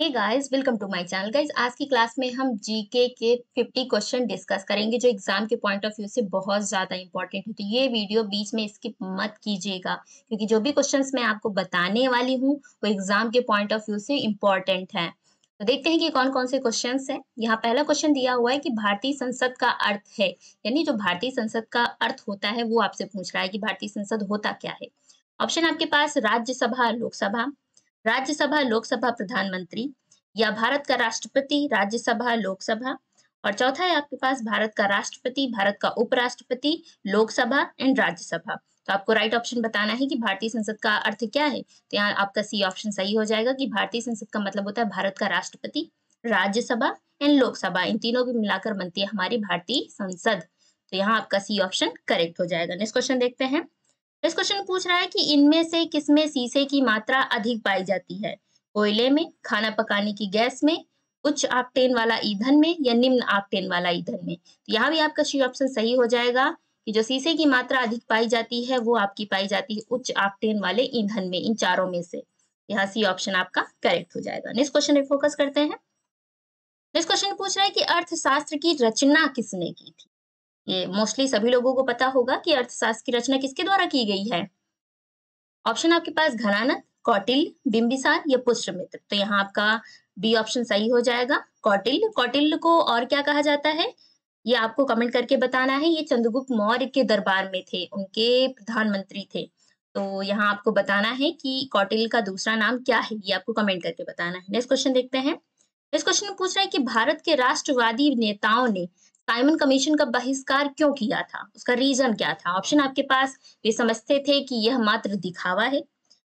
Hey guys welcome to my channel guys आज की class में हम जीके के 50 क्वेश्चन डिस्कस करेंगे, जो एग्ज़ाम के पॉइंट ऑफ़ व्यू से बहुत ज़्यादा इंपॉर्टेंट है। तो ये वीडियो बीच में स्किप मत कीजिएगा, क्योंकि जो भी क्वेश्चंस मैं आपको बताने वाली हूँ, वो एग्ज़ाम के पॉइंट ऑफ़ व्यू से इम्पोर्टेंट है। तो देखते हैं कि कौन कौन से क्वेश्चन है। यहाँ पहला क्वेश्चन दिया हुआ है कि भारतीय संसद का अर्थ है। यानी जो भारतीय संसद का अर्थ होता है, वो आपसे पूछ रहा है कि भारतीय संसद होता क्या है। ऑप्शन आपके पास, राज्यसभा, लोकसभा। राज्यसभा, लोकसभा, प्रधानमंत्री या भारत का राष्ट्रपति, राज्यसभा, लोकसभा और चौथा है आपके पास भारत का राष्ट्रपति, भारत का उपराष्ट्रपति, लोकसभा एंड राज्यसभा। तो आपको राइट ऑप्शन बताना है कि भारतीय संसद का अर्थ क्या है? तो यहाँ आपका सी ऑप्शन सही हो जाएगा कि भारतीय संसद का मतलब होता है भारत का राष्ट्रपति, राज्यसभा एंड लोकसभा। इन तीनों को मिलाकर बनती है हमारी भारतीय संसद। तो यहाँ आपका सी ऑप्शन करेक्ट हो जाएगा। नेक्स्ट क्वेश्चन देखते हैं। इस क्वेश्चन पूछ रहा है कि इनमें से किसमें शीशे की मात्रा अधिक पाई जाती है? कोयले में, खाना पकाने की गैस में, उच्च आक्टेन वाला ईंधन में या निम्न आक्टेन वाला ईंधन में? तो यहाँ भी आपका सी ऑप्शन सही हो जाएगा कि जो शीशे की मात्रा अधिक पाई जाती है, वो आपकी पाई जाती है उच्च आक्टेन वाले ईंधन में, इन चारों में से। यहाँ सी ऑप्शन आपका करेक्ट हो जाएगा। नेक्स्ट क्वेश्चन पे फोकस करते हैं। नेक्स्ट क्वेश्चन पूछ रहा है कि अर्थशास्त्र की रचना किसने की थी? ये मोस्टली सभी लोगों को पता होगा कि अर्थशास्त्र की रचना किसके द्वारा की गई है। ऑप्शन आपके पास घनानंद, कौटिल्य, बिंबिसार या पुष्पमित्र तो यहाँ आपका बी ऑप्शन सही हो जाएगा। कौटिल कौटिल को और क्या कहा जाता है? ये आपको कमेंट करके बताना है। ये चंद्रगुप्त मौर्य के दरबार में थे, उनके प्रधानमंत्री थे। तो यहाँ आपको बताना है कि कौटिल का दूसरा नाम क्या है, ये आपको कमेंट करके बताना है। नेक्स्ट क्वेश्चन देखते हैं। नेक्स्ट क्वेश्चन पूछ रहा है कि भारत के राष्ट्रवादी नेताओं ने साइमन कमीशन का बहिष्कार क्यों किया था? उसका रीजन क्या था? ऑप्शन आपके पास, वे समझते थे कि यह मात्र दिखावा है।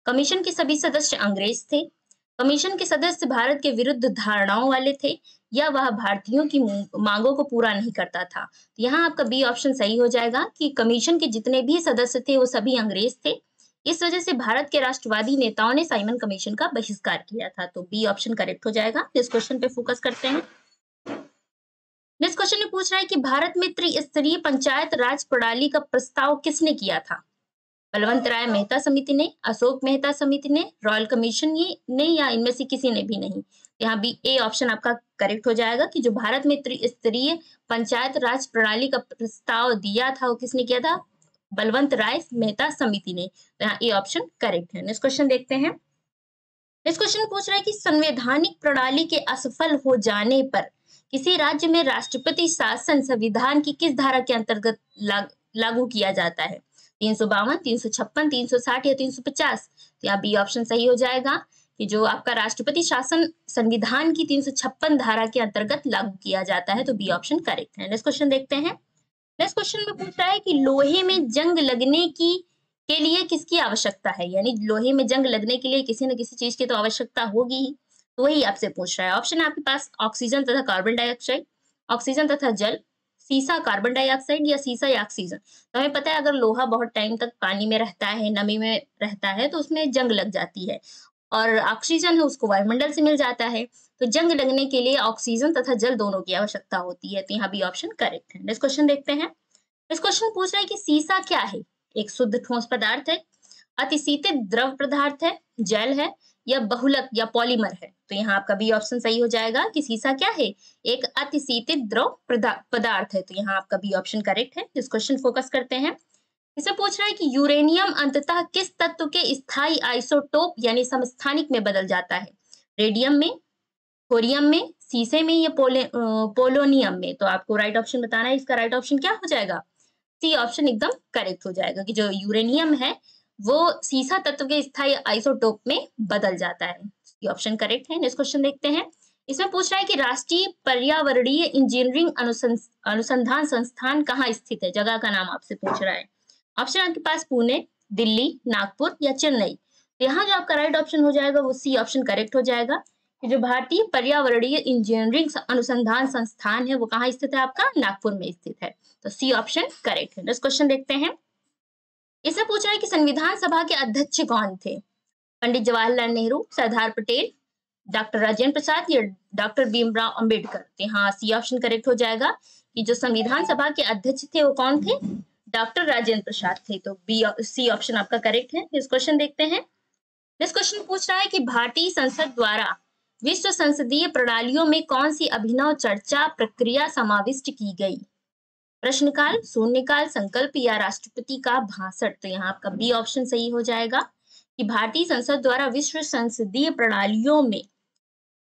कमीशन के सभी सदस्य अंग्रेज़ थे। कमीशन के सदस्य भारत के विरुद्ध धारणाओं वाले थे, या वह भारतीयों की मांगों को पूरा नहीं करता था। तो यहाँ आपका बी ऑप्शन सही हो जाएगा कि कमीशन के जितने भी सदस्य थे, वो सभी अंग्रेज़ थे। इस वजह से भारत के राष्ट्रवादी नेताओं ने साइमन कमीशन का बहिष्कार किया था। तो बी ऑप्शन करेक्ट हो जाएगा। इस क्वेश्चन पे फोकस करते हैं। नेक्स्ट क्वेश्चन में पूछ रहा है कि भारत में त्रिस्तरीय पंचायत राज प्रणाली का प्रस्ताव किसने किया था? बलवंत राय मेहता समिति ने, अशोक मेहता समिति ने, रॉयल कमीशन ने या इनमें से किसी ने भी नहीं? यहाँ बी ए ऑप्शन आपका करेक्ट हो जाएगा कि जो भारत में त्रिस्तरीय पंचायत राज प्रणाली का प्रस्ताव दिया था, वो किसने किया था? बलवंत राय मेहता समिति ने। तो यहाँ ए ऑप्शन करेक्ट है। नेक्स्ट क्वेश्चन देखते हैं। नेक्स्ट क्वेश्चन पूछ रहा है कि संवैधानिक प्रणाली के असफल हो जाने पर किसी राज्य में राष्ट्रपति शासन संविधान की किस धारा के अंतर्गत लाग, लागू किया जाता है? तीन सौ बावन तीन सौ छप्पन तीन सौ साठ या तीन सौ पचास? तो यहाँ बी ऑप्शन सही हो जाएगा कि जो आपका राष्ट्रपति शासन संविधान की तीन सौ छप्पन धारा के अंतर्गत लागू किया जाता है तो बी ऑप्शन करेक्ट है। नेक्स्ट क्वेश्चन देखते हैं। नेक्स्ट क्वेश्चन में पूछ रहा है कि लोहे में जंग लगने की के लिए किसकी आवश्यकता है? यानी लोहे में जंग लगने के लिए किसी न किसी चीज़ की तो आवश्यकता होगी ही। वही आपसे पूछ रहा है। ऑप्शन आपके पास ऑक्सीजन तथा कार्बन डाइऑक्साइड, ऑक्सीजन तथा जल, सीसा कार्बन डाइऑक्साइड या सीसा या ऑक्सीजन। तो हमें पता है अगर लोहा बहुत टाइम तक पानी में रहता है, नमी में रहता है तो उसमें जंग लग जाती है और ऑक्सीजन है, उसको वायुमंडल से मिल जाता है। तो जंग लगने के लिए ऑक्सीजन तथा जल दोनों की आवश्यकता होती है। तो यहाँ भी ऑप्शन करेक्ट है। नेक्स्ट क्वेश्चन देखते हैं। नेक्स्ट क्वेश्चन पूछ रहा है कि सीसा क्या है? एक शुद्ध ठोस पदार्थ है, अतिशीतित द्रव पदार्थ है, जल है या बहुलक या पॉलीमर है। तो यहाँ आपका बी ऑप्शन सही हो जाएगा कि सीसा क्या है? एक अतिशीतित द्रव पदार्थ है। तो यहाँ आपका बी ऑप्शन करेक्ट है। इस क्वेश्चन फोकस करते हैं। इसे पूछ रहा है कि यूरेनियम अंततः किस तत्व के स्थायी आइसोटोप यानी समस्थानिक में बदल जाता है? रेडियम में कोरियम में सीसे में या पोले, पोलोनियम में? तो आपको राइट ऑप्शन बताना है। इसका राइट ऑप्शन क्या हो जाएगा? सी ऑप्शन एकदम करेक्ट हो जाएगा कि जो यूरेनियम है वो सीसा तत्व के स्थायी आइसोटोप में बदल जाता है। ये ऑप्शन करेक्ट है नेक्स्ट क्वेश्चन देखते हैं। इसमें पूछ रहा है कि राष्ट्रीय पर्यावरणीय इंजीनियरिंग अनुसंधान संस्थान कहाँ स्थित है? जगह का नाम आपसे पूछ रहा है। ऑप्शन आपके पास पुणे, दिल्ली, नागपुर या चेन्नई। तो यहाँ जो आपका राइट ऑप्शन हो जाएगा, वो सी ऑप्शन करेक्ट हो जाएगा जो भारतीय पर्यावरणीय इंजीनियरिंग अनुसंधान संस्थान है, वो कहाँ स्थित है आपका? नागपुर में स्थित है। तो सी ऑप्शन करेक्ट है। नेक्स्ट क्वेश्चन देखते हैं। इसमें पूछ है कि संविधान सभा के अध्यक्ष कौन थे? पंडित जवाहरलाल नेहरू, सरदार पटेल, डॉक्टर राजेंद्र प्रसाद या डॉक्टर भीमराव अंबेडकर? तो हाँ सी ऑप्शन करेक्ट हो जाएगा कि जो संविधान सभा के अध्यक्ष थे वो कौन थे? डॉक्टर राजेंद्र प्रसाद थे। तो बी, सी ऑप्शन आपका करेक्ट है। इस क्वेश्चन देखते हैं। इस क्वेश्चन पूछ रहा है कि भारतीय संसद द्वारा विश्व संसदीय प्रणालियों में कौन सी अभिनव चर्चा प्रक्रिया समाविष्ट की गई? प्रश्नकाल, शून्यकाल, संकल्प या राष्ट्रपति का भाषण। तो यहाँ आपका बी ऑप्शन सही हो जाएगा कि भारतीय संसद द्वारा विश्व संसदीय प्रणालियों में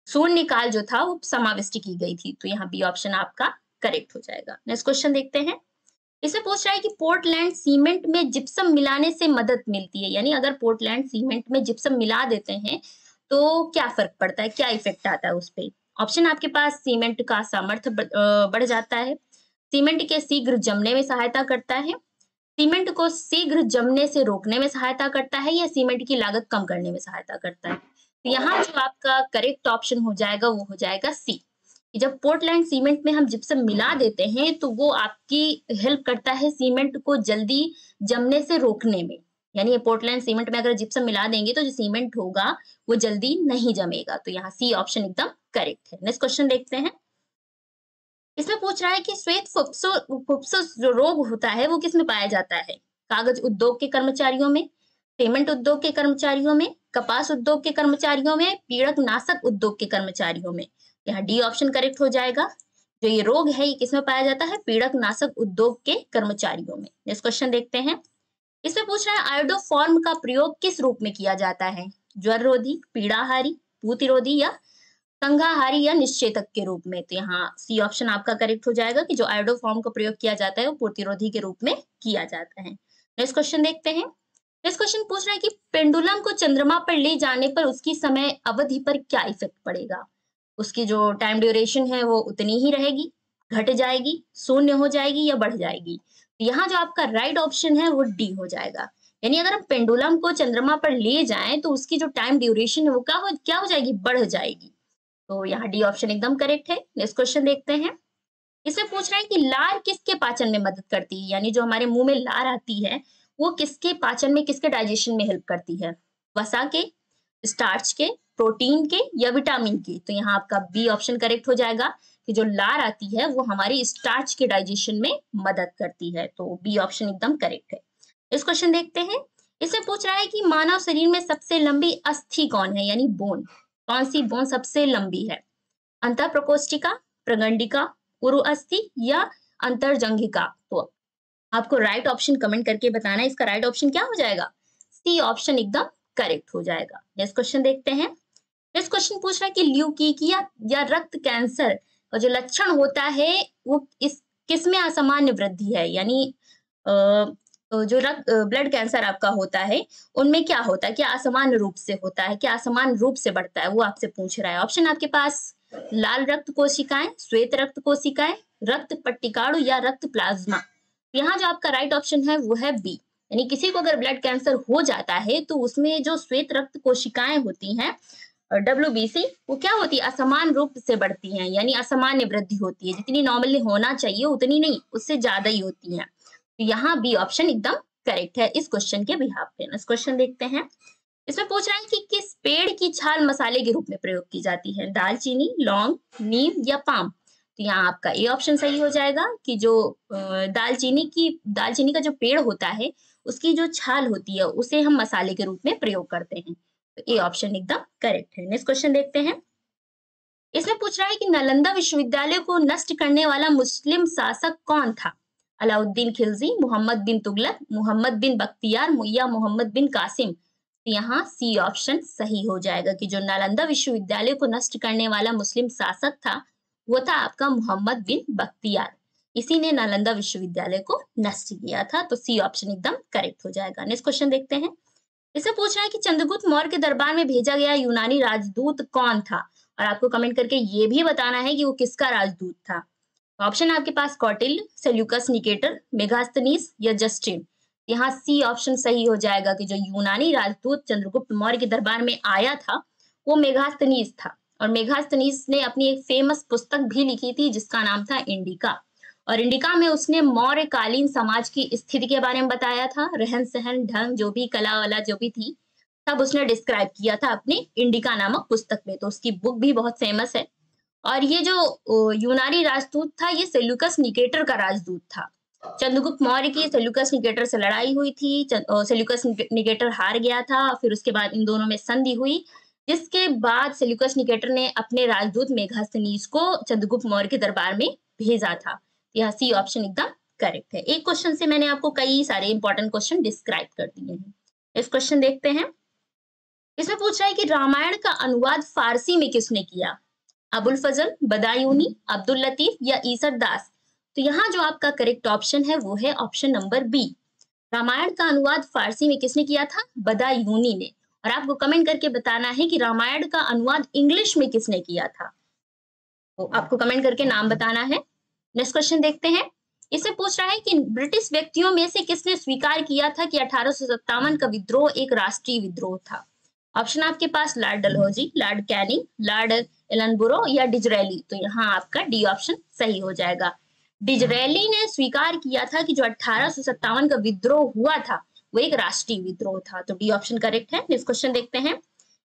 शून्यकाल जो था, वो समाविष्ट की गई थी। तो यहाँ बी ऑप्शन आपका करेक्ट हो जाएगा। नेक्स्ट क्वेश्चन देखते हैं। इसे पूछ रहा है कि पोर्टलैंड सीमेंट में जिप्सम मिलाने से मदद मिलती है। यानी अगर पोर्टलैंड सीमेंट में जिप्सम मिला देते हैं तो क्या फ़र्क पड़ता है? क्या इफ़ेक्ट आता है उस पर ऑप्शन आपके पास सीमेंट का सामर्थ्य बढ़ जाता है। सीमेंट के शीघ्र जमने में सहायता करता है। सीमेंट को शीघ्र जमने से रोकने में सहायता करता है या सीमेंट की लागत कम करने में सहायता करता है? तो यहाँ जो आपका करेक्ट ऑप्शन हो जाएगा, वो हो जाएगा सी जब पोर्टलैंड सीमेंट में हम जिप्सम मिला देते हैं तो वो आपकी हेल्प करता है सीमेंट को जल्दी जमने से रोकने में। यानी पोर्टलैंड सीमेंट में अगर जिप्सम मिला देंगे तो जो सीमेंट होगा, वो जल्दी नहीं जमेगा। तो यहाँ सी ऑप्शन एकदम करेक्ट है। नेक्स्ट क्वेश्चन देखते हैं। इसमें पूछ रहा है कि श्वेत फुप्सो जो रोग होता है, वो किसमें पाया जाता है? कागज़ उद्योग के कर्मचारियों में, पेमेंट उद्योग के कर्मचारियों में, कपास उद्योग के कर्मचारियों में, पीड़क नाशक उद्योग के कर्मचारियों में? यहाँ डी ऑप्शन करेक्ट हो जाएगा। जो ये रोग है, ये किसमें पाया जाता है? पीड़क नाशक उद्योग के कर्मचारियों में। नेक्स्ट क्वेश्चन देखते हैं। इसमें पूछ रहा है, आयोडोफॉर्म का प्रयोग किस रूप में किया जाता है? ज्वर रोधी पीड़ाहारी, पूतिरोधी या संघाहारी या निश्चेतक के रूप में। तो यहाँ सी ऑप्शन आपका करेक्ट हो जाएगा कि जो आयोडोफॉर्म का प्रयोग किया जाता है, वो प्रतिरोधी के रूप में किया जाता है। नेक्स्ट क्वेश्चन देखते हैं। नेक्स्ट क्वेश्चन पूछ रहा है कि पेंडुलम को चंद्रमा पर ले जाने पर उसकी समय अवधि पर क्या इफ़ेक्ट पड़ेगा? उसकी जो टाइम ड्यूरेशन है, वो उतनी ही रहेगी, घट जाएगी, शून्य हो जाएगी या बढ़ जाएगी। तो यहाँ जो आपका राइट ऑप्शन है, वो डी हो जाएगा। यानी अगर हम पेंडुलम को चंद्रमा पर ले जाएँ तो उसकी जो टाइम ड्यूरेशन है, वो क्या हो क्या हो जाएगी? बढ़ जाएगी। तो यहाँ डी ऑप्शन एकदम करेक्ट है। नेक्स्ट क्वेश्चन देखते हैं। इसे पूछ रहा है कि लार किसके पाचन में मदद करती है? यानी जो हमारे मुँह में लार आती है, वो किसके पाचन में, किसके डाइजेशन में हेल्प करती है? वसा के स्टार्च के प्रोटीन के या विटामिन के? तो यहाँ आपका बी ऑप्शन करेक्ट हो जाएगा कि जो लार आती है, वो हमारी स्टार्च के डाइजेशन में मदद करती है। तो बी ऑप्शन एकदम करेक्ट है। इस क्वेश्चन देखते हैं। इसे पूछ रहा है कि मानव शरीर में सबसे लंबी अस्थि कौन है? यानी बोन कौन सी बोन सबसे लंबी है? अंतर प्रकोष्ठिका प्रगंडिका उरु अस्थि या अंतरजंगिका तो आपको राइट ऑप्शन कमेंट करके बताना इसका राइट ऑप्शन क्या हो जाएगा? सी ऑप्शन एकदम करेक्ट हो जाएगा। नेक्स्ट क्वेश्चन देखते हैं। नेक्स्ट क्वेश्चन पूछ रहा है कि ल्यूकीकिया या रक्त कैंसर का जो लक्षण होता है, वो इस किसमें असामान्य वृद्धि है? यानी जो रक्त ब्लड कैंसर आपका होता है, उनमें क्या होता है क्या असमान रूप से होता है क्या असमान रूप से बढ़ता है, वो आपसे पूछ रहा है। ऑप्शन आपके पास, लाल रक्त कोशिकाएँ, श्वेत रक्त कोशिकाएँ, रक्त पट्टिकाणु या रक्त प्लाज्मा। यहाँ जो आपका राइट ऑप्शन है, वो है बी यानी किसी को अगर ब्लड कैंसर हो जाता है तो उसमें जो श्वेत रक्त कोशिकाएँ होती हैं डब्ल्यू वो क्या होती है? असमान रूप से बढ़ती हैं, यानी असामान्य वृद्धि होती है। जितनी नॉर्मली होना चाहिए, उतनी नहीं, उससे ज़्यादा ही होती है। तो यहाँ बी ऑप्शन एकदम करेक्ट है इस क्वेश्चन के बिहार पे। इस क्वेश्चन देखते हैं। इसमें पूछ रहे हैं कि किस पेड़ की छाल मसाले के रूप में प्रयोग की जाती है? दालचीनी, लौंग, नीम या पाम? तो यहाँ आपका ए ऑप्शन सही हो जाएगा कि जो दालचीनी की, दालचीनी का जो पेड़ होता है, उसकी जो छाल होती है, उसे हम मसाले के रूप में प्रयोग करते हैं। तो ए ऑप्शन एकदम करेक्ट है। नेक्स्ट क्वेश्चन देखते हैं। इसमें पूछ रहा है कि नालंदा विश्वविद्यालय को नष्ट करने वाला मुस्लिम शासक कौन था? अलाउद्दीन खिलजी, मोहम्मद बिन तुगलक, मोहम्मद बिन बख्तियार मुया मोहम्मद बिन कासिम। तो यहाँ सी ऑप्शन सही हो जाएगा कि जो नालंदा विश्वविद्यालय को नष्ट करने वाला मुस्लिम शासक था, वो था आपका मोहम्मद बिन बख्तियार। इसी ने नालंदा विश्वविद्यालय को नष्ट किया था तो सी ऑप्शन एकदम करेक्ट हो जाएगा। नेक्स्ट क्वेश्चन देखते हैं। इसे पूछ रहा है कि चंद्रगुप्त मौर्य के दरबार में भेजा गया यूनानी राजदूत कौन था? और आपको कमेंट करके ये भी बताना है कि वो किसका राजदूत था? ऑप्शन आपके पास कौटिल, सेल्यूकस, निकेटर, मेघास्तनीस या जस्टिन। यहाँ सी ऑप्शन सही हो जाएगा कि जो यूनानी राजदूत चंद्रगुप्त मौर्य के दरबार में आया था, वो मेघास्तनीस था। और मेघास्तनीस ने अपनी एक फ़ेमस पुस्तक भी लिखी थी, जिसका नाम था इंडिका। और इंडिका में उसने मौर्य कालीन समाज की स्थिति के बारे में बताया था, रहन सहन, ढंग, जो भी कला वाला जो भी थी, सब उसने डिस्क्राइब किया था अपनी इंडिका नामक पुस्तक में। तो उसकी बुक भी बहुत फ़ेमस है। और ये जो यूनानी राजदूत था, ये सेल्यूकस निकेटर का राजदूत था। चंद्रगुप्त मौर्य की सेल्यूकस निकेटर से लड़ाई हुई थी सेल्यूकस निकेटर हार गया था, फिर उसके बाद इन दोनों में संधि हुई, जिसके बाद सेल्यूकस निकेटर ने अपने राजदूत मेघास्तनीज को चंद्रगुप्त मौर्य के दरबार में भेजा था। यह सी ऑप्शन एकदम करेक्ट है। एक क्वेश्चन से मैंने आपको कई सारे इंपॉर्टेंट क्वेश्चन डिस्क्राइब कर दिए हैं। इस क्वेश्चन देखते हैं। इसमें पूछ रहा है कि रामायण का अनुवाद फारसी में किसने किया? अबुल फजल, बदायूनी, अब्दुल लतीफ या ईसर दास। तो यहाँ जो आपका करेक्ट ऑप्शन है, वो है ऑप्शन नंबर बी रामायण का अनुवाद फारसी में किसने किया था? बदायूनी ने। और आपको कमेंट करके बताना है कि रामायण का अनुवाद इंग्लिश में किसने किया था। तो आपको कमेंट करके नाम बताना है। नेक्स्ट क्वेश्चन देखते हैं। इसमें पूछ रहा है कि ब्रिटिश व्यक्तियों में से किसने स्वीकार किया था कि अठारह सौ सत्तावन का विद्रोह एक राष्ट्रीय विद्रोह था? ऑप्शन आपके पास lord Dalhousie, lord Canning, lord Ellenborough या डिजरेली। तो यहाँ आपका डी ऑप्शन सही हो जाएगा। डिजरेली ने स्वीकार किया था कि जो अठारह का विद्रोह हुआ था, वो एक राष्ट्रीय विद्रोह था। तो डी ऑप्शन करेक्ट है, नेक्स्ट क्वेश्चन देखते हैं।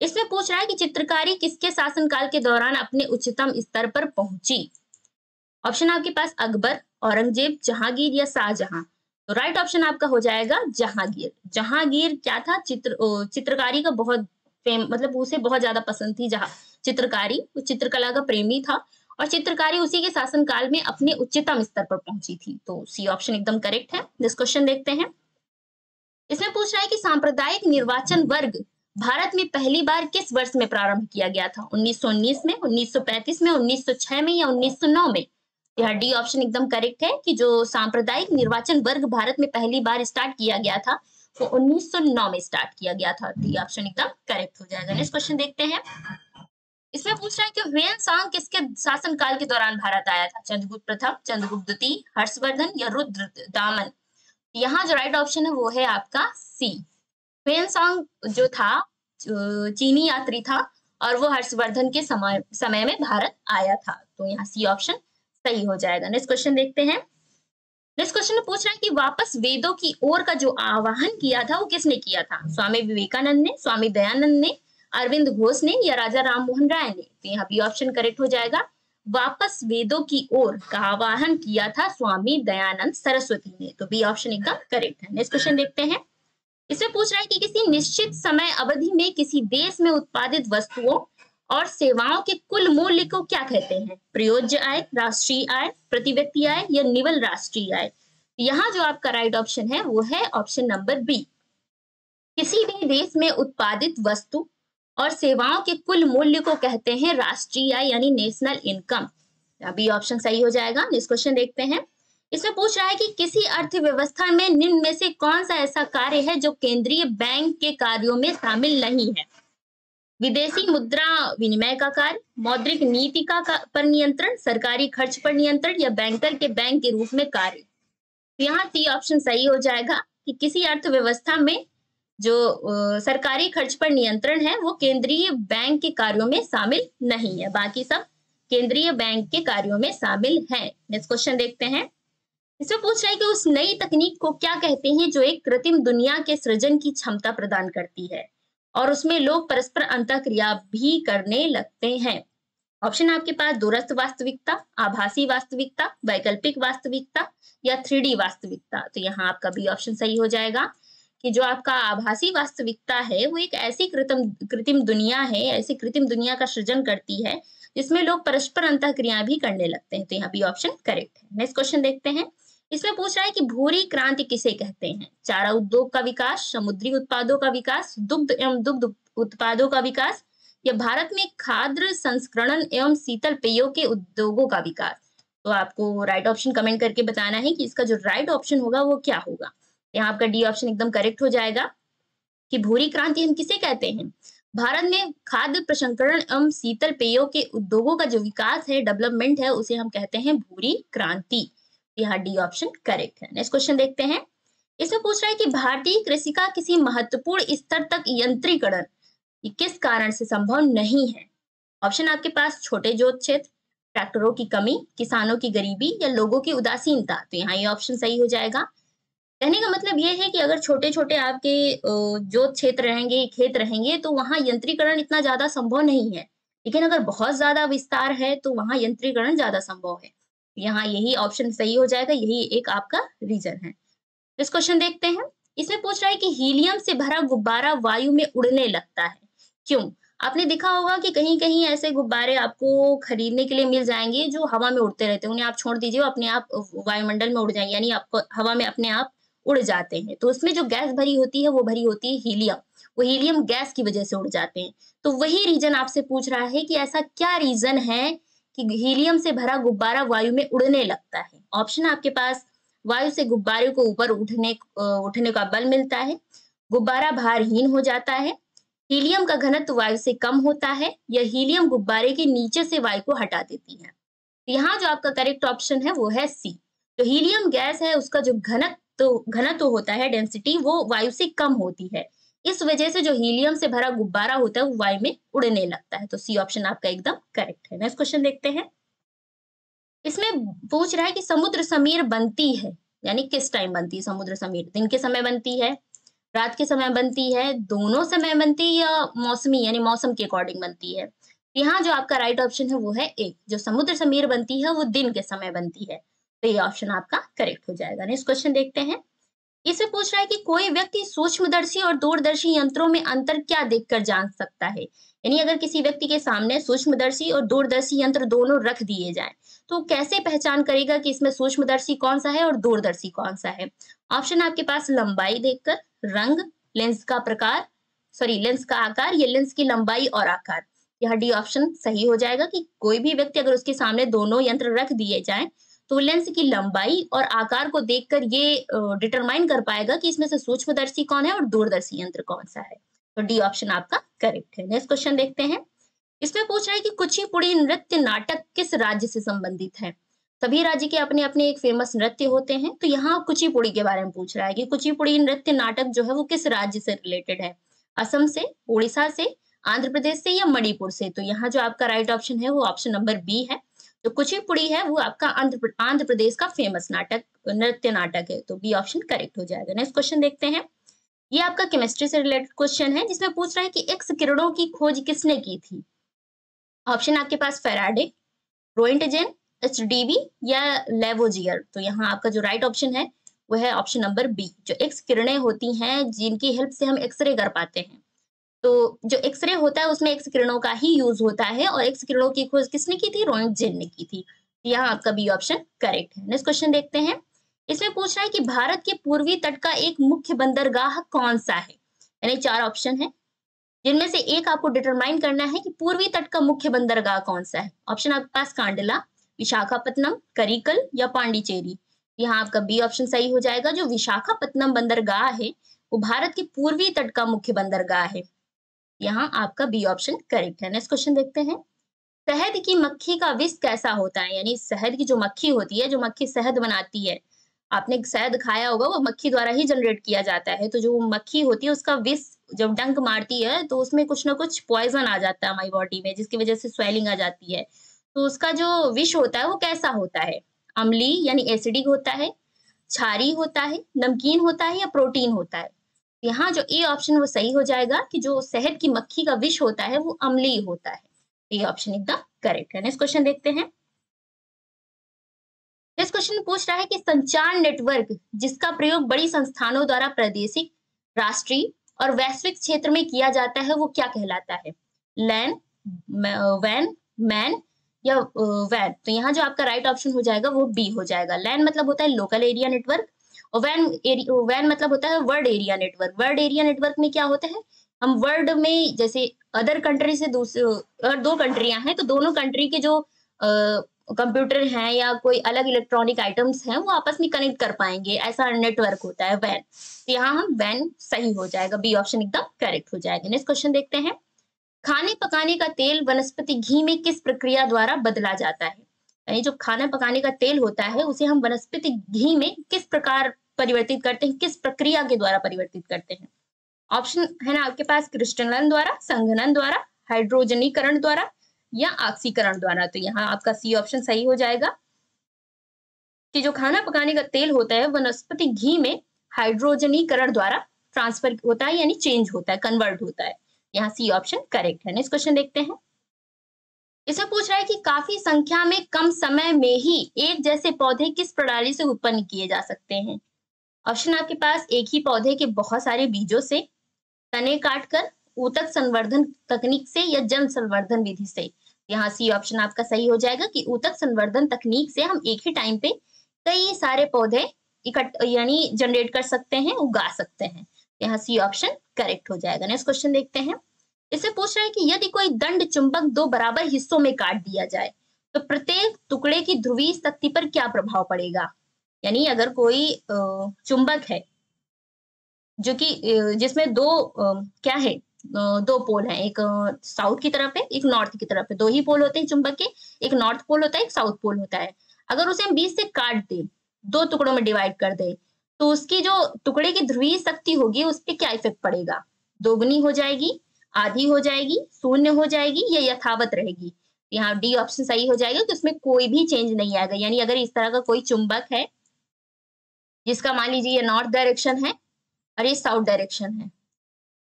इसमें पूछ रहा है कि चित्रकारी किसके शासनकाल के दौरान अपने उच्चतम स्तर पर पहुँची? ऑप्शन आपके पास अकबर, औरंगज़ेब, जहांगीर या शाहजहां। तो राइट ऑप्शन आपका हो जाएगा जहांगीर। जहांगीर क्या था? चित्र चित्रकारी का बहुत मतलब उसे बहुत ज़्यादा पसंद थी, जहाँ चित्रकारी वो चित्रकला का प्रेमी था और चित्रकारी उसी के शासनकाल में अपने उच्चतम स्तर पर पहुँची थी। तो सी ऑप्शन एकदम करेक्ट है। नेक्स्ट क्वेश्चन देखते हैं। इसमें पूछ रहा है कि सांप्रदायिक निर्वाचन वर्ग भारत में पहली बार किस वर्ष में प्रारंभ किया गया था? 1919 में 1935 में 1906 में या 1909 में? यह डी ऑप्शन एकदम करेक्ट है कि जो सांप्रदायिक निर्वाचन वर्ग भारत में पहली बार स्टार्ट किया गया था वो 1909 में स्टार्ट किया गया था। डी ऑप्शन एकदम करेक्ट हो जाएगा। नेक्स्ट क्वेश्चन देखते हैं। इसमें पूछ रहा है कि हुएन सांग किसके शासनकाल के दौरान भारत आया था? चंद्रगुप्त प्रथम, चंद्रगुप्त द्वितीय, हर्षवर्धन या रुद्र दामन यहाँ जो राइट ऑप्शन है, वो है आपका सी हुएन सांग जो था चीनी यात्री था, और वो हर्षवर्धन के समय समय में भारत आया था। तो यहाँ सी ऑप्शन सही हो जाएगा। नेक्स्ट क्वेश्चन देखते हैं। नेक्स्ट क्वेश्चन में पूछ रहा है कि वापस वेदों की ओर का जो आवाहन किया था, वो किसने किया था? स्वामी विवेकानंद ने, स्वामी दयानंद ने, अरविंद घोष ने या राजा राम मोहन राय ने? तो यहाँ बी ऑप्शन करेक्ट हो जाएगा। वापस वेदों की ओर का आवाहन किया था स्वामी दयानंद सरस्वती ने। तो बी ऑप्शन एकदम करेक्ट है। नेक्स्ट क्वेश्चन देखते हैं। इसमें पूछ रहा है कि किसी निश्चित समय अवधि में किसी देश में उत्पादित वस्तुओं और सेवाओं के कुल मूल्य को क्या कहते हैं? प्रयोज्य आय, राष्ट्रीय आय प्रति व्यक्ति आय या निवल राष्ट्रीय आय? यहाँ जो आपका राइट ऑप्शन है, वो है ऑप्शन नंबर बी किसी भी देश में उत्पादित वस्तु और सेवाओं के कुल मूल्य को कहते हैं राष्ट्रीय आय यानी नेशनल इनकम अभी ऑप्शन सही हो जाएगा नेक्स्ट क्वेश्चन देखते हैं। इसमें पूछ रहा है कि किसी अर्थव्यवस्था में निम्न में से कौन सा ऐसा कार्य है जो केंद्रीय बैंक के कार्यों में शामिल नहीं है? विदेशी मुद्रा विनिमय का कार्य, मौद्रिक नीति का पर नियंत्रण, सरकारी खर्च पर नियंत्रण या बैंकर के बैंक के रूप में कार्य। तो यहाँ सी ऑप्शन सही हो जाएगा कि किसी अर्थव्यवस्था में जो सरकारी खर्च पर नियंत्रण है, वो केंद्रीय बैंक के कार्यों में शामिल नहीं है। बाकी सब केंद्रीय बैंक के कार्यों में शामिल है। नेक्स्ट क्वेश्चन देखते हैं। इसमें पूछ रहा है कि उस नई तकनीक को क्या कहते हैं जो एक कृत्रिम दुनिया के सृजन की क्षमता प्रदान करती है? और उसमें लोग परस्पर अंत क्रिया भी करने लगते हैं। ऑप्शन आपके पास दूरस्थ वास्तविकता, आभासी वास्तविकता, वैकल्पिक वास्तविकता या थ्री वास्तविकता। तो यहाँ आपका भी ऑप्शन सही हो जाएगा कि जो आपका आभासी वास्तविकता है, वो एक ऐसी कृत्रिम कृत्रिम दुनिया है, ऐसी कृत्रिम दुनिया का सृजन करती है, जिसमें लोग परस्पर अंत क्रिया भी करने लगते हैं। तो यहाँ भी ऑप्शन करेक्ट है। नेक्स्ट क्वेश्चन देखते हैं। इसमें पूछ रहा है कि भूरी क्रांति किसे कहते हैं? चारा उद्योग का विकास, समुद्री उत्पादों का विकास, दुग्ध एवं दुग्ध उत्पादों का विकास, या भारत में खाद्य संस्करण एवं शीतल पेयों के उद्योगों का विकास? तो आपको राइट ऑप्शन कमेंट करके बताना है कि इसका जो राइट ऑप्शन होगा, वो क्या होगा? यहाँ आपका डी ऑप्शन एकदम करेक्ट हो जाएगा कि भूरी क्रांति हम किसे कहते हैं? भारत में खाद्य प्रसंकरण एवं शीतल पेयों के उद्योगों का जो विकास है डेवलपमेंट है, उसे हम कहते हैं भूरी क्रांति। यहाँ डी ऑप्शन करेक्ट है। नेक्स्ट क्वेश्चन देखते हैं। इसमें पूछ रहा है कि भारतीय कृषि का किसी महत्वपूर्ण स्तर तक यंत्रीकरण किस कारण से संभव नहीं है? ऑप्शन आपके पास, छोटे जोत क्षेत्र, ट्रैक्टरों की कमी, किसानों की गरीबी या लोगों की उदासीनता। तो यहाँ ये ऑप्शन सही हो जाएगा। कहने का मतलब ये है कि अगर छोटे छोटे आपके जो क्षेत्र रहेंगे, खेत रहेंगे तो वहाँ यंत्रीकरण इतना ज़्यादा संभव नहीं है। लेकिन अगर बहुत ज़्यादा विस्तार है तो वहाँ यंत्रीकरण ज़्यादा संभव है। यहाँ यही ऑप्शन सही हो जाएगा, यही एक आपका रीजन है इस क्वेश्चन देखते हैं इसमें पूछ रहा है कि हीलियम से भरा गुब्बारा वायु में उड़ने लगता है क्यों आपने देखा होगा कि कहीं-कहीं ऐसे गुब्बारे आपको खरीदने के लिए मिल जाएँगे जो हवा में उड़ते रहते हैं। उन्हें आप छोड़ दीजिए अपने आप वायुमंडल में उड़ जाएँगे, यानी आपको हवा में अपने आप उड़ जाते हैं। तो उसमें जो गैस भरी होती है, वो भरी होती है हीलियम। वो हीलियम गैस की वज़ह से उड़ जाते हैं। तो वही रीज़न आपसे पूछ रहा है कि ऐसा क्या रीज़न है कि हीलियम से भरा गुब्बारा वायु में उड़ने लगता है? ऑप्शन आपके पास वायु से गुब्बारे को ऊपर उठने उठने का बल मिलता है, गुब्बारा भारहीन हो जाता है, हीलियम का घनत्व वायु से कम होता है या हीलियम गुब्बारे के नीचे से वायु को हटा देती है। तो यहाँ जो आपका करेक्ट ऑप्शन है वो है सी। जो हीलियम गैस है उसका जो घनत्व घनत्व होता है डेंसिटी वो वायु से कम होती है। इस वजह से जो हीलियम से भरा गुब्बारा होता है वो वायु में उड़ने लगता है। तो सी ऑप्शन आपका एकदम करेक्ट है। नेक्स्ट क्वेश्चन देखते हैं। इसमें पूछ रहा है कि समुद्र समीर बनती है यानी किस टाइम बनती है समुद्र समीर? दिन के समय बनती है, रात के समय बनती है, दोनों समय बनती है या मौसमी यानी मौसम के अकॉर्डिंग बनती है? यहाँ जो आपका राइट ऑप्शन है वो है ए। जो समुद्र समीर बनती है वो दिन के समय बनती है। तो ये ऑप्शन आपका करेक्ट हो जाएगा। नेक्स्ट क्वेश्चन देखते हैं। इसमें पूछ रहा है कि कोई व्यक्ति सूक्ष्मदर्शी और दूरदर्शी यंत्रों में अंतर क्या देखकर जान सकता है? यानी अगर किसी व्यक्ति के सामने सूक्ष्मदर्शी और दूरदर्शी यंत्र दोनों रख दिए जाएँ, तो कैसे पहचान करेगा कि इसमें सूक्ष्मदर्शी कौन सा है और दूरदर्शी कौन सा है? ऑप्शन आपके पास लंबाई देखकर, रंग, लेंस का प्रकार, सॉरी लेंस का आकार या लेंस की लंबाई और आकार। यहाँ डी ऑप्शन सही हो जाएगा कि कोई भी व्यक्ति अगर उसके सामने दोनों यंत्र रख दिए जाएँ, तो लेंस की लंबाई और आकार को देखकर ये डिटरमाइन कर पाएगा कि इसमें से सूक्ष्मदर्शी कौन है और दूरदर्शी यंत्र कौन सा है। तो डी ऑप्शन आपका करेक्ट है। नेक्स्ट क्वेश्चन देखते हैं। इसमें पूछ रहा है कि कुचिपुड़ी नृत्य नाटक किस राज्य से संबंधित है? सभी राज्य के अपने अपने एक फ़ेमस नृत्य होते हैं तो यहाँ कुचिपुड़ी के बारे में पूछ रहा है कि कुचिपुड़ी नृत्य नाटक जो है वो किस राज्य से रिलेटेड है? असम से, उड़ीसा से, आंध्र प्रदेश से या मणिपुर से? तो यहाँ जो आपका राइट ऑप्शन है वो ऑप्शन नंबर बी है। जो कुचिपुड़ी है, वो आपका आंध्र आंध्र प्रदेश का फ़ेमस नाटक, नृत्य नाटक है। तो बी ऑप्शन करेक्ट हो जाएगा। नेक्स्ट क्वेश्चन देखते हैं। ये आपका केमिस्ट्री से रिलेटेड क्वेश्चन है, जिसमें पूछ रहा है कि एक्स किरणों की खोज किसने की थी? ऑप्शन आपके पास फेराडे रोइंटजेन एच या लेवोजियर तो यहाँ आपका जो राइट ऑप्शन है, वो है ऑप्शन नंबर बी जो एक्स किरणें होती हैं, जिनकी हेल्प से हम एक्सरे कर पाते हैं। तो जो एक्सरे होता है, उसमें एक्स किरणों का ही यूज़ होता है और एक्स किरणों की खोज किसने की थी? रोइंटजेन ने की थी। यहाँ आपका बी ऑप्शन करेक्ट है। नेक्स्ट क्वेश्चन देखते हैं। इसमें पूछ रहा है कि भारत के पूर्वी तट का एक मुख्य बंदरगाह कौन सा है? यानी चार ऑप्शन है। जिनमें से एक आपको डिटरमाइन करना है कि पूर्वी तट का मुख्य बंदरगाह कौन सा है। ऑप्शन आपके पास कांडला विशाखापट्टनम करिकल या पांडिचेरी। यहाँ आपका बी ऑप्शन सही हो जाएगा। जो विशाखापट्टनम बंदरगाह है, वो भारत के पूर्वी तट का मुख्य बंदरगाह है। यहाँ आपका बी ऑप्शन करेक्ट है। नेक्स्ट क्वेश्चन देखते हैं। शहद की मक्खी का विष कैसा होता है? यानी शहद की जो मक्खी होती है, जो मक्खी शहद बनाती है, आपने शहद खाया होगा, वो मक्खी द्वारा ही जनरेट किया जाता है। तो जो मक्खी होती है, उसका विष जब डंक मारती है तो उसमें कुछ ना कुछ पॉइजन आ जाता है हमारी बॉडी में, जिसकी वजह से स्वेलिंग आ जाती है। तो उसका जो विष होता है, वो कैसा होता है? अम्ली यानी एसिडिक होता है छारी होता है, नमकीन होता है या प्रोटीन होता है? यहाँ जो ए ऑप्शन वो सही हो जाएगा कि जो शहद की मक्खी का विष होता है वो अम्ली होता है। ए ऑप्शन एकदम करेक्ट है। नेक्स्ट क्वेश्चन देखते हैं। इस क्वेश्चन पूछ रहा है कि संचार नेटवर्क जिसका प्रयोग बड़ी संस्थानों द्वारा प्रादेशिक, राष्ट्रीय और वैश्विक क्षेत्र में किया जाता है, वो क्या कहलाता है? लैन वैन मैन या वैन तो यहाँ जो आपका राइट ऑप्शन हो जाएगा, वो बी हो जाएगा। लैन मतलब होता है लोकल एरिया नेटवर्क वैन एरिया वैन मतलब होता है world area network world area network में क्या होता है? हम वर्ल्ड में जैसे अदर कंट्री से दूसरे अगर दो कंट्रियाँ हैं तो दोनों कंट्री के जो कंप्यूटर हैं या कोई अलग इलेक्ट्रॉनिक आइटम्स हैं, वो आपस में कनेक्ट कर पाएँगे। ऐसा नेटवर्क होता है वैन तो यहाँ हम वैन सही हो जाएगा। बी ऑप्शन एकदम करेक्ट हो जाएगा। नेक्स्ट क्वेश्चन देखते हैं। खाने पकाने का तेल वनस्पति घी में किस प्रक्रिया द्वारा बदला जाता है? यानी जो खाना पकाने का तेल होता है, उसे हम वनस्पति घी में किस प्रकार परिवर्तित करते हैं? किस प्रक्रिया के द्वारा परिवर्तित करते हैं? ऑप्शन है ना आपके पास क्रिस्टलन द्वारा, संघनन द्वारा हाइड्रोजनीकरण द्वारा या ऑक्सीकरण द्वारा। तो यहाँ आपका सी ऑप्शन सही हो जाएगा। कि जो खाना पकाने का तेल होता है, वनस्पति घी में हाइड्रोजनीकरण द्वारा ट्रांसफ़र होता है, यानी चेंज होता है कन्वर्ट होता है। यहाँ सी ऑप्शन करेक्ट है नेक्स्ट क्वेश्चन देखते हैं। इसमें पूछ रहा है कि काफ़ी संख्या में कम समय में ही एक जैसे पौधे किस प्रणाली से उत्पन्न किए जा सकते हैं? ऑप्शन आपके पास, एक ही पौधे के बहुत सारे बीजों से तने काटकर ऊतक संवर्धन तकनीक से या जन संवर्धन विधि से। यहाँ सी ऑप्शन आपका सही हो जाएगा कि ऊतक संवर्धन तकनीक से हम एक ही टाइम पे कई सारे पौधे इकट्ठ, यानी जनरेट कर सकते हैं, उगा सकते हैं। यहाँ सी ऑप्शन करेक्ट हो जाएगा। नेक्स्ट क्वेश्चन देखते हैं। इसे पूछ रहे हैं कि यदि कोई दंड चुंबक दो बराबर हिस्सों में काट दिया जाए तो प्रत्येक टुकड़े की ध्रुवीय शक्ति पर क्या प्रभाव पड़ेगा? यानी अगर कोई चुंबक है, जो कि जिसमें दो क्या है दो पोल हैं, एक साउथ की तरफ़ है, एक नॉर्थ की तरफ़ है। दो ही पोल होते हैं चुंबक के, एक नॉर्थ पोल होता है, एक साउथ पोल होता है। अगर उसे हम बीच से काट दे, दो टुकड़ों में डिवाइड कर दे तो उसकी जो टुकड़े की ध्रुवीय शक्ति होगी, उस पर क्या इफ़ेक्ट पड़ेगा? दोगुनी हो जाएगी, आधी हो जाएगी, शून्य हो जाएगी या यथावत रहेगी। यहाँ डी ऑप्शन सही हो जाएगा कि उसमें कोई भी चेंज नहीं आएगा। यानी अगर इस तरह का कोई चुंबक है जिसका मान लीजिए ये नॉर्थ डायरेक्शन है और ये साउथ डायरेक्शन है।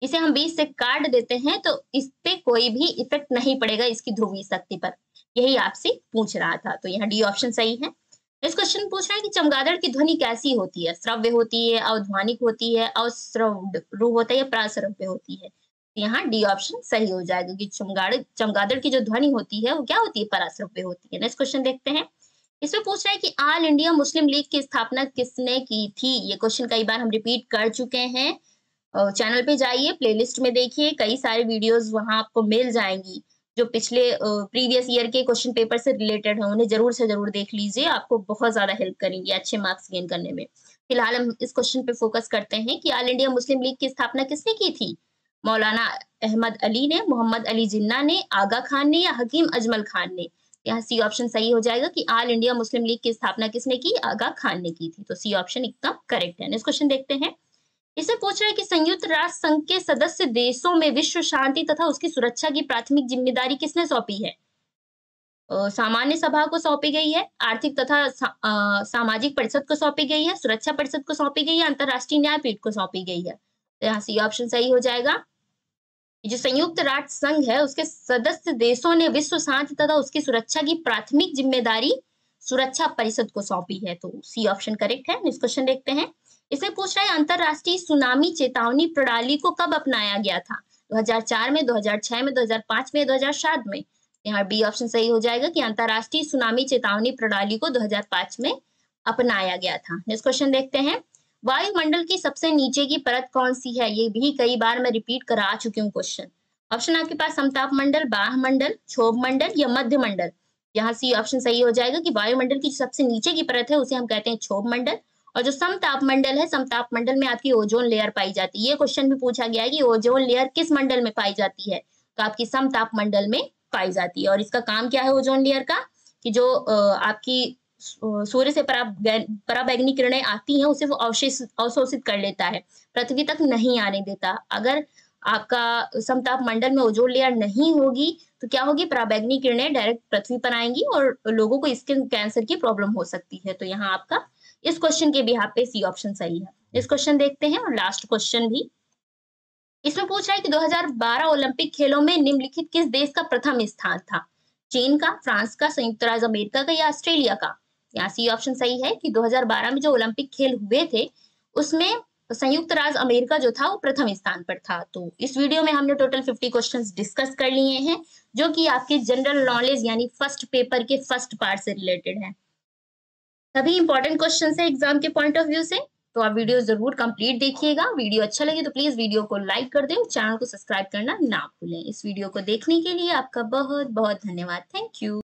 इसे हम बीच से काट देते हैं तो इस पे कोई भी इफ़ेक्ट नहीं पड़ेगा इसकी ध्रुवीय शक्ति पर। यही आपसे पूछ रहा था। तो यहाँ डी ऑप्शन सही है। इस क्वेश्चन पूछ रहा है कि चमगादड़ की ध्वनि कैसी होती है? श्रव्य होती है अवध्वानिक होती है, अश्रव्य होता है या प्राश्रव्य होती है? यहाँ डी ऑप्शन सही हो जाएगा कि चमगाड़ चमगादड़ की जो ध्वनि होती है, वो क्या होती है? पराश्रव्य होती है। नेक्स्ट क्वेश्चन देखते हैं। इसमें पूछ रहा है कि ऑल इंडिया मुस्लिम लीग की स्थापना किसने की थी? ये क्वेश्चन कई बार हम रिपीट कर चुके हैं। चैनल पे जाइए प्लेलिस्ट में देखिए, कई सारे वीडियोस वहाँ आपको मिल जाएँगी, जो पिछले प्रीवियस ईयर के क्वेश्चन पेपर से रिलेटेड है, उन्हें ज़रूर से ज़रूर देख लीजिए, आपको बहुत ज़्यादा हेल्प करेंगे अच्छे मार्क्स गेन करने में। फ़िलहाल हम इस क्वेश्चन पे फोकस करते हैं कि ऑल इंडिया मुस्लिम लीग की स्थापना किसने की थी? मौलाना अहमद अली ने, मोहम्मद अली जिन्ना ने, आगा खान ने या हकीम अजमल खान ने? यहाँ सी ऑप्शन सही हो जाएगा कि ऑल इंडिया मुस्लिम लीग की स्थापना किसने की? आगा खान ने की थी। तो सी ऑप्शन एकदम करेक्ट है। नेक्स्ट क्वेश्चन देखते हैं। इसे पूछ रहा है कि संयुक्त राष्ट्र संघ के सदस्य देशों में विश्व शांति तथा उसकी सुरक्षा की प्राथमिक ज़िम्मेदारी किसने सौंपी है? सामान्य सभा को सौंपी गई है। आर्थिक तथा सा, आ, सामाजिक परिषद को सौंपी गई है। सुरक्षा परिषद को सौंपी गई है। अंतरराष्ट्रीय न्यायपीठ को सौंपी गई है। तो यहाँ सी ऑप्शन सही हो जाएगा। जो संयुक्त राष्ट्र संघ है, उसके सदस्य देशों ने विश्व शांति तथा उसकी सुरक्षा की प्राथमिक ज़िम्मेदारी सुरक्षा परिषद को सौंपी है। तो सी ऑप्शन करेक्ट है नेक्स्ट क्वेश्चन देखते हैं। इसे पूछ रहा है, अंतरराष्ट्रीय सुनामी चेतावनी प्रणाली को कब अपनाया गया था? 2004 में 2006 में 2005 में 2007 में? यहाँ बी ऑप्शन सही हो जाएगा कि अंतरराष्ट्रीय सुनामी चेतावनी प्रणाली को 2005 में अपनाया गया था। नेक्स्ट क्वेश्चन देखते हैं। वायुमंडल की सबसे नीचे की परत कौन सी है? ये भी कई बार मैं रिपीट करा चुकी हूँ क्वेश्चन ऑप्शन आपके पास समताप मंडल, बाह मंडल, क्षोभ मंडल या मध्य मंडल। यहाँ से ऑप्शन सही हो जाएगा कि वायुमंडल की सबसे नीचे की परत है, उसे हम कहते हैं क्षोभ मंडल। और जो समताप मंडल है, समताप मंडल में आपकी ओजोन लेयर पाई जाती है। ये क्वेश्चन भी पूछा गया है कि ओजोन लेयर किस मंडल में पाई जाती है? तो आपकी समताप मंडल में पाई जाती है। और इसका काम क्या है ओजोन लेयर का? कि जो आपकी सूर्य से पराबैंगनी किरणें आती हैं, उसे वो अवशोषित कर लेता है। पृथ्वी तक नहीं आने देता। अगर आपका समताप मंडल में ओजोन लेयर नहीं होगी तो क्या होगी? पराबैंगनी किरणें डायरेक्ट पृथ्वी पर आएँगी और लोगों को स्किन कैंसर की प्रॉब्लम हो सकती है। तो यहाँ आपका इस क्वेश्चन के बिहार पे सी ऑप्शन सही है। इस क्वेश्चन देखते हैं और लास्ट क्वेश्चन भी। इसमें पूछ रहा है कि 2012 ओलंपिक खेलों में निम्नलिखित किस देश का प्रथम स्थान था? चीन का, फ्रांस का, संयुक्त राज्य अमेरिका का या ऑस्ट्रेलिया का? यहाँ सी ऑप्शन सही है कि 2012 में जो ओलंपिक खेल हुए थे, उसमें संयुक्त राज्य अमेरिका जो था, वो प्रथम स्थान पर था। तो इस वीडियो में हमने टोटल 50 क्वेश्चंस डिस्कस कर लिए हैं, जो कि आपके जनरल नॉलेज यानी फ़र्स्ट पेपर के फ़र्स्ट पार्ट से रिलेटेड है। सभी इंपॉर्टेंट क्वेश्चन है एग्ज़ाम के पॉइंट ऑफ़ व्यू से तो आप वीडियो ज़रूर कंप्लीट देखिएगा। वीडियो अच्छा लगे तो प्लीज़ वीडियो को लाइक कर दें चैनल को सब्सक्राइब करना ना भूलें। इस वीडियो को देखने के लिए आपका बहुत बहुत धन्यवाद। Thank you